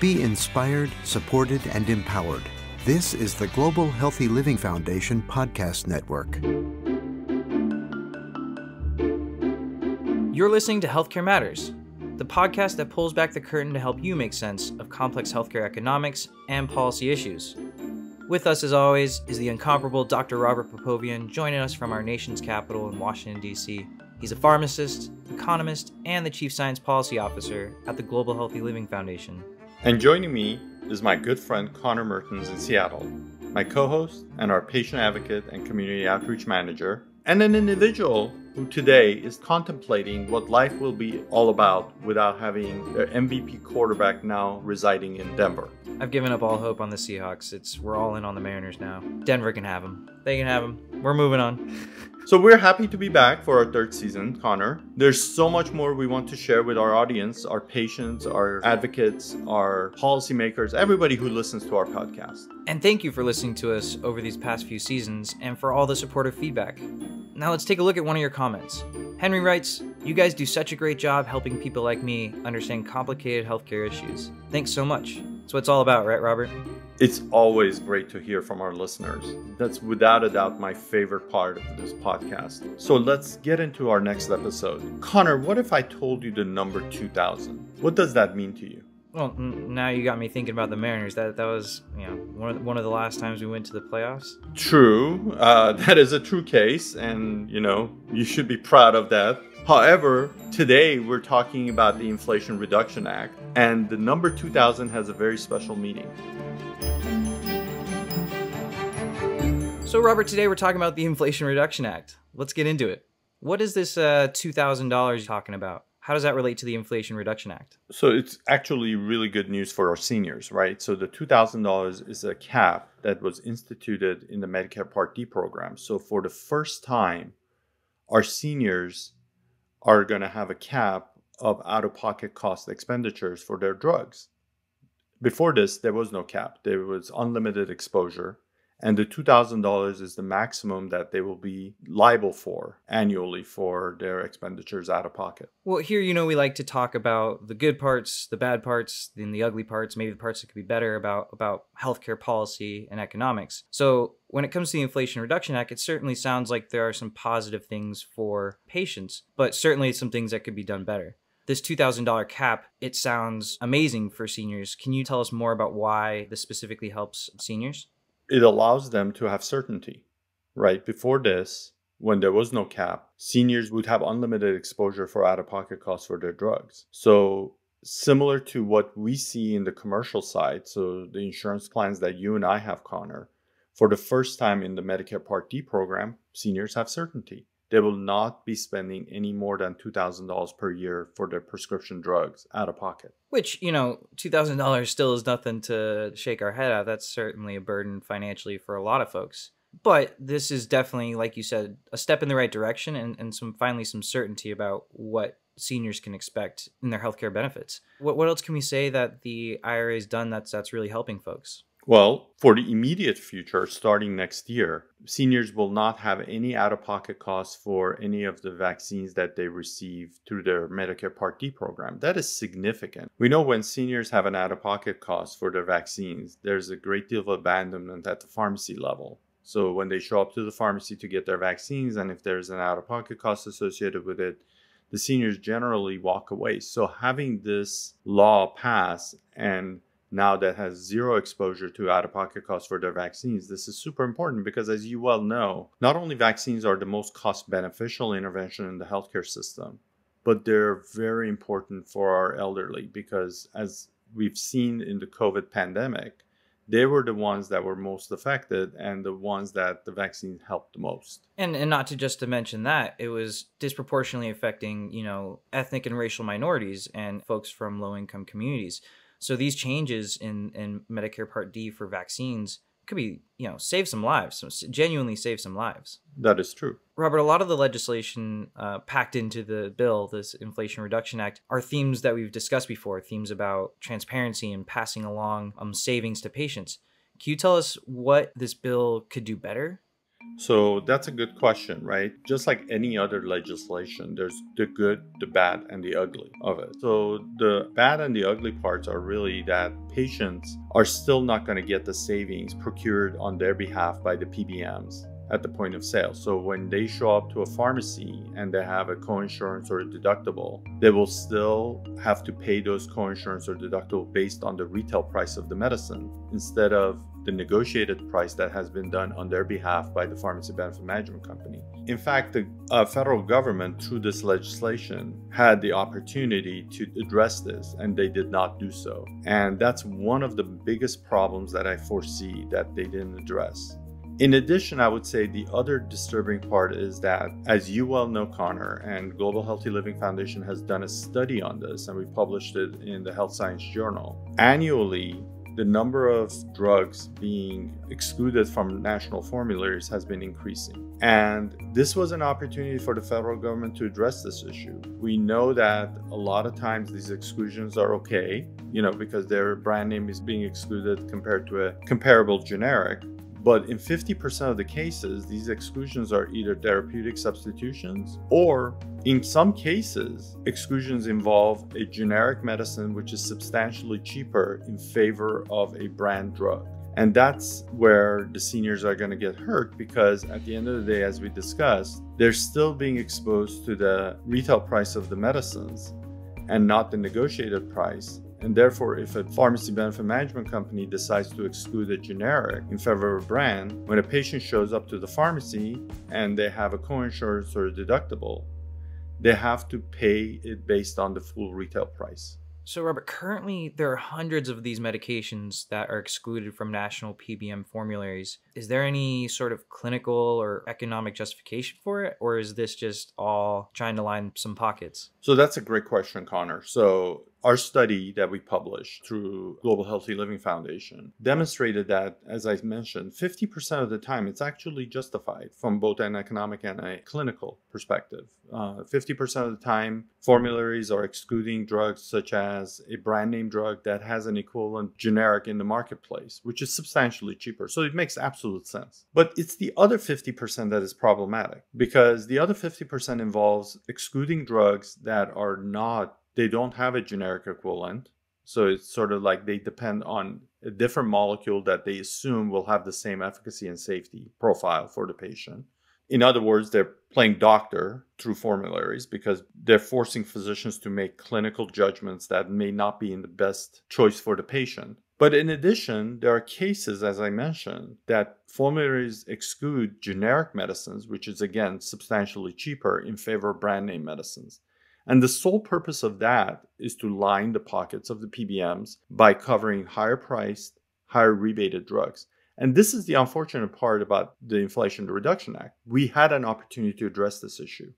Be inspired, supported, and empowered. This is the Global Healthy Living Foundation Podcast Network. You're listening to Healthcare Matters, the podcast that pulls back the curtain to help you make sense of complex healthcare economics and policy issues. With us, as always, is the incomparable Dr. Robert Popovian, joining us from our nation's capital in Washington, D.C. He's a pharmacist, economist, and the Chief Science Policy Officer at the Global Healthy Living Foundation. And joining me is my good friend Connor Mertens in Seattle, my co host and our patient advocate and community outreach manager, and an individual who today is contemplating what life will be all about without having their MVP quarterback now residing in Denver. I've given up all hope on the Seahawks. It's we're all in on the Mariners now. Denver can have them. They can have them. We're moving on. So we're happy to be back for our third season, Connor. There's so much more we want to share with our audience, our patients, our advocates, our policymakers, everybody who listens to our podcast. And thank you for listening to us over these past few seasons and for all the supportive feedback. Now let's take a look at one of your comments. Henry writes, You guys do such a great job helping people like me understand complicated healthcare issues. Thanks so much. That's what it's all about, right, Robert? It's always great to hear from our listeners. That's without a doubt my favorite part of this podcast. So let's get into our next episode. Connor, what if I told you the number 2000? What does that mean to you? Well, now you got me thinking about the Mariners. That that was you know one of the, one of the last times we went to the playoffs. True, uh, that is a true case, and you know you should be proud of that. However, today we're talking about the Inflation Reduction Act, and the number 2000 has a very special meaning. So, Robert, today we're talking about the Inflation Reduction Act. Let's get into it. What is this uh, $2,000 talking about? How does that relate to the Inflation Reduction Act? So, it's actually really good news for our seniors, right? So, the $2,000 is a cap that was instituted in the Medicare Part D program. So, for the first time, our seniors are going to have a cap of out of pocket cost expenditures for their drugs. Before this, there was no cap, there was unlimited exposure and the $2000 is the maximum that they will be liable for annually for their expenditures out of pocket. Well here you know we like to talk about the good parts the bad parts then the ugly parts maybe the parts that could be better about about healthcare policy and economics. So when it comes to the inflation reduction act it certainly sounds like there are some positive things for patients but certainly some things that could be done better. This $2000 cap it sounds amazing for seniors. Can you tell us more about why this specifically helps seniors it allows them to have certainty, right? Before this, when there was no cap, seniors would have unlimited exposure for out of pocket costs for their drugs. So, similar to what we see in the commercial side, so the insurance plans that you and I have, Connor, for the first time in the Medicare Part D program, seniors have certainty they will not be spending any more than $2,000 per year for their prescription drugs out of pocket. Which, you know, $2,000 still is nothing to shake our head at. That's certainly a burden financially for a lot of folks. But this is definitely, like you said, a step in the right direction and, and some finally some certainty about what seniors can expect in their healthcare benefits. What, what else can we say that the IRA has done that's that's really helping folks? Well, for the immediate future, starting next year, seniors will not have any out of pocket costs for any of the vaccines that they receive through their Medicare Part D program. That is significant. We know when seniors have an out of pocket cost for their vaccines, there's a great deal of abandonment at the pharmacy level. So when they show up to the pharmacy to get their vaccines, and if there's an out of pocket cost associated with it, the seniors generally walk away. So having this law pass and now that has zero exposure to out of pocket costs for their vaccines. This is super important because, as you well know, not only vaccines are the most cost beneficial intervention in the healthcare system, but they're very important for our elderly because, as we've seen in the COVID pandemic, they were the ones that were most affected and the ones that the vaccine helped the most. And and not to just to mention that, it was disproportionately affecting, you know, ethnic and racial minorities and folks from low income communities. So these changes in in Medicare Part D for vaccines could be, you know, save some lives, genuinely save some lives. That is true. Robert, a lot of the legislation uh, packed into the bill, this Inflation Reduction Act, are themes that we've discussed before, themes about transparency and passing along um, savings to patients. Can you tell us what this bill could do better? So that's a good question, right? Just like any other legislation, there's the good, the bad, and the ugly of it. So the bad and the ugly parts are really that patients are still not going to get the savings procured on their behalf by the PBMs at the point of sale. So when they show up to a pharmacy and they have a coinsurance or a deductible, they will still have to pay those coinsurance or deductible based on the retail price of the medicine instead of the negotiated price that has been done on their behalf by the pharmacy benefit management company. In fact, the uh, federal government, through this legislation, had the opportunity to address this, and they did not do so. And that's one of the biggest problems that I foresee that they didn't address. In addition, I would say the other disturbing part is that, as you well know, Connor, and Global Healthy Living Foundation has done a study on this, and we published it in the Health Science Journal. Annually, the number of drugs being excluded from national formularies has been increasing. And this was an opportunity for the federal government to address this issue. We know that a lot of times these exclusions are okay, you know, because their brand name is being excluded compared to a comparable generic. But in 50% of the cases, these exclusions are either therapeutic substitutions or, in some cases, exclusions involve a generic medicine which is substantially cheaper in favor of a brand drug. And that's where the seniors are going to get hurt because at the end of the day, as we discussed, they're still being exposed to the retail price of the medicines and not the negotiated price. And therefore, if a pharmacy benefit management company decides to exclude a generic in favor of a brand, when a patient shows up to the pharmacy and they have a coinsurance or a deductible, they have to pay it based on the full retail price. So, Robert, currently there are hundreds of these medications that are excluded from national PBM formularies. Is there any sort of clinical or economic justification for it, or is this just all trying to line some pockets? So, that's a great question, Connor. So, our study that we published through Global Healthy Living Foundation demonstrated that, as I mentioned, 50% of the time it's actually justified from both an economic and a clinical perspective. Uh, 50% of the time, formularies are excluding drugs such as a brand name drug that has an equivalent generic in the marketplace, which is substantially cheaper. So it makes absolute sense. But it's the other 50% that is problematic because the other 50% involves excluding drugs that are not they don't have a generic equivalent. So it's sort of like they depend on a different molecule that they assume will have the same efficacy and safety profile for the patient. In other words, they're playing doctor through formularies because they're forcing physicians to make clinical judgments that may not be in the best choice for the patient. But in addition, there are cases, as I mentioned, that formularies exclude generic medicines, which is again substantially cheaper in favor of brand name medicines. And the sole purpose of that is to line the pockets of the PBMs by covering higher priced, higher rebated drugs. And this is the unfortunate part about the Inflation Reduction Act. We had an opportunity to address this issue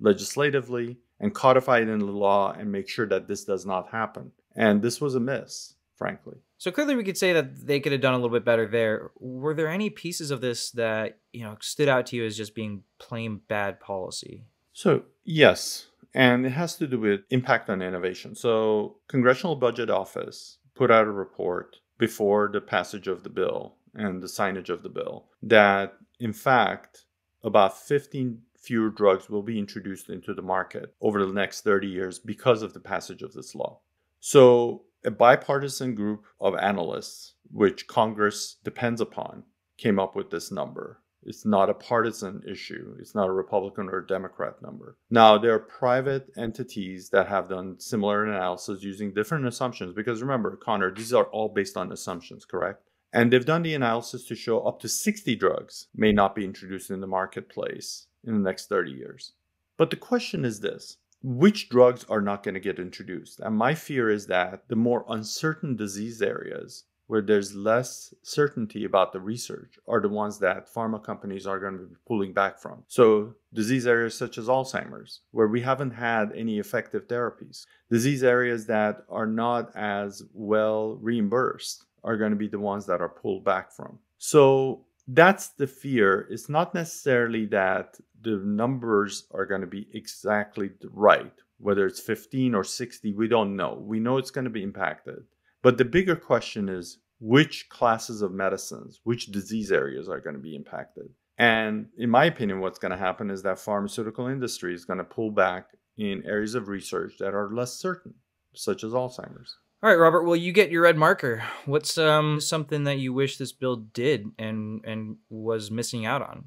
legislatively and codify it in the law and make sure that this does not happen. And this was a miss, frankly. So clearly we could say that they could have done a little bit better there. Were there any pieces of this that, you know, stood out to you as just being plain bad policy? So, yes, and it has to do with impact on innovation. So, Congressional Budget Office put out a report before the passage of the bill and the signage of the bill that, in fact, about 15 fewer drugs will be introduced into the market over the next 30 years because of the passage of this law. So, a bipartisan group of analysts, which Congress depends upon, came up with this number. It's not a partisan issue. It's not a Republican or a Democrat number. Now, there are private entities that have done similar analysis using different assumptions because remember, Connor, these are all based on assumptions, correct? And they've done the analysis to show up to 60 drugs may not be introduced in the marketplace in the next 30 years. But the question is this which drugs are not going to get introduced? And my fear is that the more uncertain disease areas where there's less certainty about the research are the ones that pharma companies are going to be pulling back from. So, disease areas such as Alzheimer's, where we haven't had any effective therapies, disease areas that are not as well reimbursed are going to be the ones that are pulled back from. So, that's the fear. It's not necessarily that the numbers are going to be exactly right, whether it's 15 or 60, we don't know. We know it's going to be impacted but the bigger question is which classes of medicines, which disease areas are going to be impacted? And in my opinion, what's going to happen is that pharmaceutical industry is going to pull back in areas of research that are less certain, such as Alzheimer's. All right, Robert. Well, you get your red marker. What's um something that you wish this bill did and and was missing out on?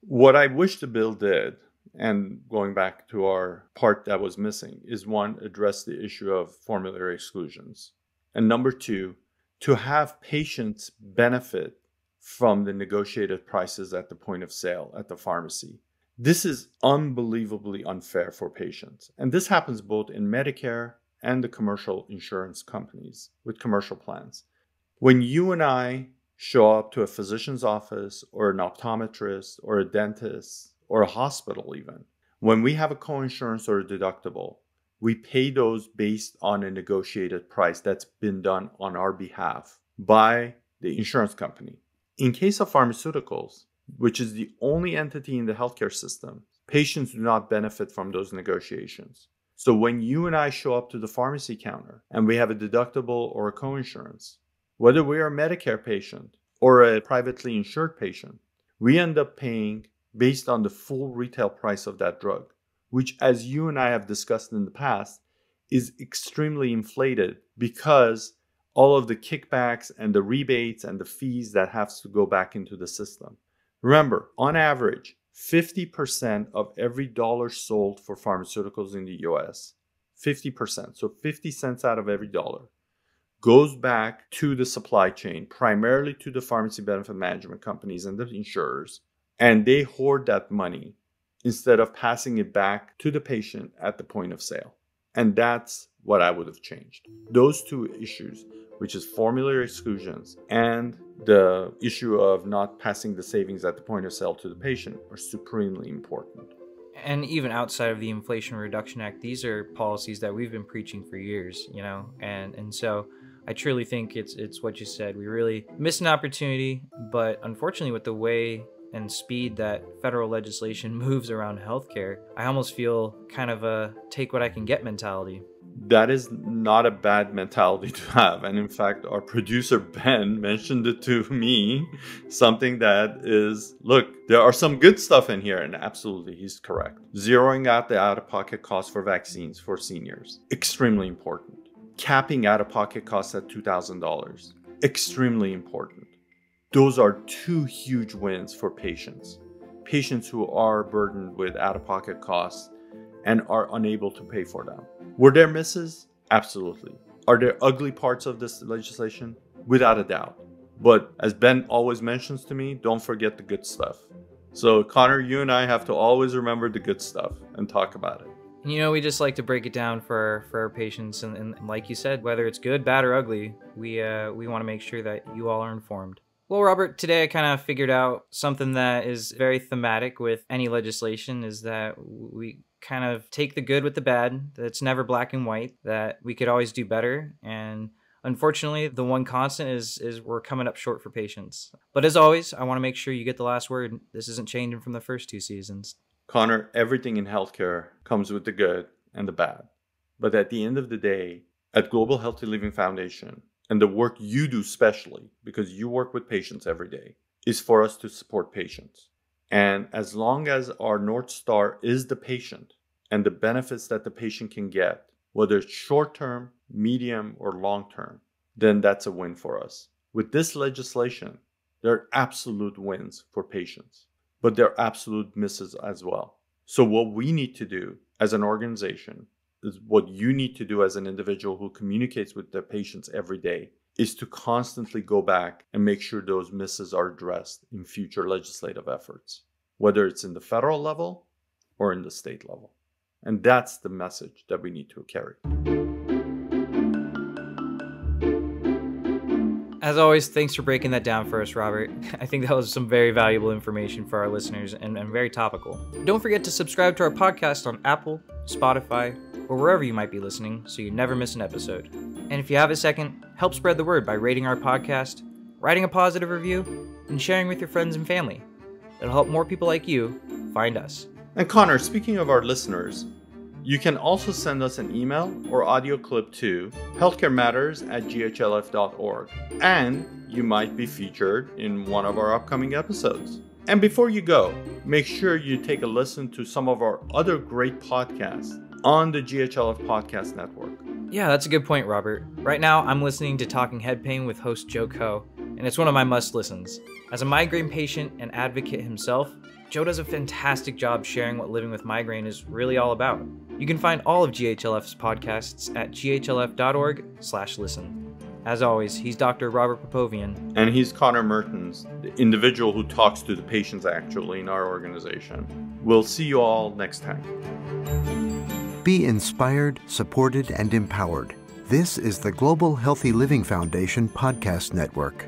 What I wish the bill did, and going back to our part that was missing, is one address the issue of formulary exclusions, and number two, to have patients benefit from the negotiated prices at the point of sale at the pharmacy. This is unbelievably unfair for patients. And this happens both in Medicare and the commercial insurance companies with commercial plans. When you and I show up to a physician's office or an optometrist or a dentist or a hospital, even, when we have a coinsurance or a deductible, we pay those based on a negotiated price that's been done on our behalf by the insurance company. In case of pharmaceuticals, which is the only entity in the healthcare system, patients do not benefit from those negotiations. So when you and I show up to the pharmacy counter and we have a deductible or a coinsurance, whether we are a Medicare patient or a privately insured patient, we end up paying based on the full retail price of that drug, which, as you and I have discussed in the past, is extremely inflated because all of the kickbacks and the rebates and the fees that have to go back into the system. Remember, on average, 50% of every dollar sold for pharmaceuticals in the US, 50%, so 50 cents out of every dollar, goes back to the supply chain, primarily to the pharmacy benefit management companies and the insurers, and they hoard that money instead of passing it back to the patient at the point of sale. And that's what I would have changed. Those two issues which is formulary exclusions, and the issue of not passing the savings at the point of sale to the patient are supremely important. And even outside of the Inflation Reduction Act, these are policies that we've been preaching for years, you know, and and so I truly think it's it's what you said. We really missed an opportunity, but unfortunately, with the way and speed that federal legislation moves around healthcare, I almost feel kind of a take what I can get mentality that is not a bad mentality to have. And in fact, our producer Ben mentioned it to me something that is look, there are some good stuff in here, and absolutely, he's correct. Zeroing out the out of pocket costs for vaccines for seniors, extremely important. Capping out of pocket costs at $2,000, extremely important. Those are two huge wins for patients. Patients who are burdened with out of pocket costs and are unable to pay for them. Were there misses? Absolutely. Are there ugly parts of this legislation? Without a doubt. But as Ben always mentions to me, don't forget the good stuff. So, Connor, you and I have to always remember the good stuff and talk about it. You know, we just like to break it down for for our patients, and, and like you said, whether it's good, bad, or ugly, we uh, we want to make sure that you all are informed. Well, Robert, today I kind of figured out something that is very thematic with any legislation is that we kind of take the good with the bad, It's never black and white, that we could always do better. And unfortunately, the one constant is is we're coming up short for patients. But as always, I want to make sure you get the last word. This isn't changing from the first two seasons. Connor, everything in healthcare comes with the good and the bad. But at the end of the day, at Global Healthy Living Foundation, and the work you do specially, because you work with patients every day, is for us to support patients. And as long as our North Star is the patient and the benefits that the patient can get, whether it's short term, medium, or long term, then that's a win for us. With this legislation, there are absolute wins for patients, but there are absolute misses as well. So, what we need to do as an organization what you need to do as an individual who communicates with their patients every day is to constantly go back and make sure those misses are addressed in future legislative efforts, whether it's in the federal level or in the state level. And that's the message that we need to carry. As always, thanks for breaking that down for us, Robert. I think that was some very valuable information for our listeners and, and very topical. Don't forget to subscribe to our podcast on Apple, Spotify, or wherever you might be listening so you never miss an episode. And if you have a second, help spread the word by rating our podcast, writing a positive review, and sharing with your friends and family. It'll help more people like you find us. And Connor, speaking of our listeners, you can also send us an email or audio clip to healthcarematters at ghlf.org, and you might be featured in one of our upcoming episodes. And before you go, make sure you take a listen to some of our other great podcasts on the GHLF Podcast Network. Yeah, that's a good point, Robert. Right now, I'm listening to Talking Head Pain with host Joe Coe, and it's one of my must listens. As a migraine patient and advocate himself, Joe does a fantastic job sharing what living with migraine is really all about. You can find all of GHLF's podcasts at ghlf.org/listen. As always, he's Dr. Robert Popovian. And he's Connor Mertens, the individual who talks to the patients actually in our organization. We'll see you all next time. Be inspired, supported, and empowered. This is the Global Healthy Living Foundation Podcast Network.